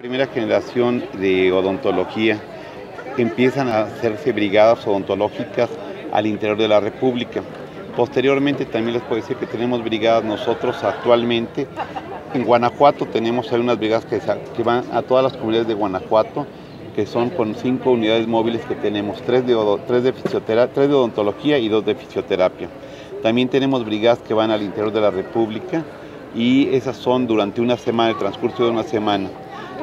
Primera generación de odontología empiezan a hacerse brigadas odontológicas al interior de la República. Posteriormente también les puedo decir que tenemos brigadas nosotros actualmente. En Guanajuato tenemos hay unas brigadas que, van a todas las comunidades de Guanajuato, que son con cinco unidades móviles que tenemos, tres de, tres de, tres de odontología y dos de fisioterapia. También tenemos brigadas que van al interior de la República y esas son durante una semana, el transcurso de una semana.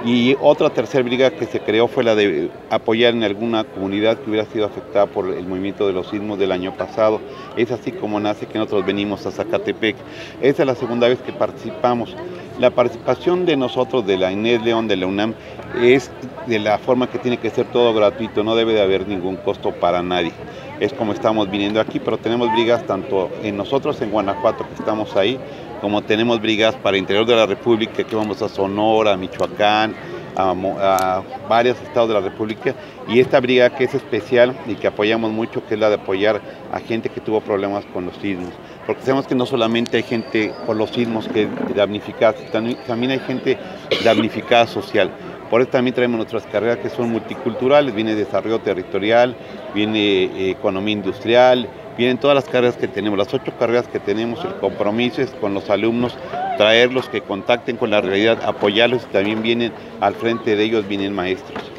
Y otra tercera brigada que se creó fue la de apoyar en alguna comunidad que hubiera sido afectada por el movimiento de los sismos del año pasado. Es así como nace que nosotros venimos a Zacatepec. Esa es la segunda vez que participamos. La participación de nosotros, de la Inés León, de la UNAM, es de la forma que tiene que ser todo gratuito, no debe de haber ningún costo para nadie. Es como estamos viniendo aquí, pero tenemos brigas tanto en nosotros en Guanajuato, que estamos ahí, como tenemos brigas para el interior de la República, que vamos a Sonora, Michoacán, a, varios estados de la República, y esta brigada que es especial y que apoyamos mucho, que es la de apoyar a gente que tuvo problemas con los sismos, porque sabemos que no solamente hay gente por los sismos que damnificada, también hay gente damnificada social. Por eso también traemos nuestras carreras que son multiculturales, viene desarrollo territorial, viene eh, economía industrial, vienen todas las carreras que tenemos, las ocho carreras que tenemos, el compromiso es con los alumnos, traerlos que contacten con la realidad, apoyarlos y también vienen al frente de ellos, vienen maestros.